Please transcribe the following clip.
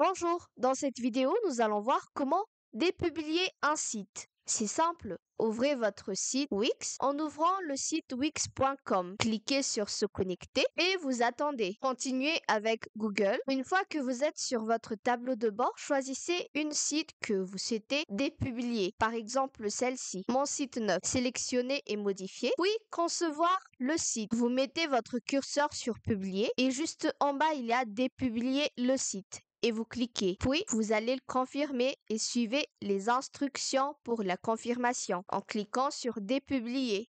Bonjour, dans cette vidéo, nous allons voir comment dépublier un site. C'est simple, ouvrez votre site Wix en ouvrant le site wix.com. Cliquez sur se connecter et vous attendez. Continuez avec Google. Une fois que vous êtes sur votre tableau de bord, choisissez une site que vous souhaitez dépublier. Par exemple, celle-ci, mon site neuf. Sélectionnez et modifiez. Puis, concevoir le site. Vous mettez votre curseur sur publier et juste en bas, il y a dépublier le site et vous cliquez. Puis, vous allez le confirmer et suivez les instructions pour la confirmation en cliquant sur dépublier.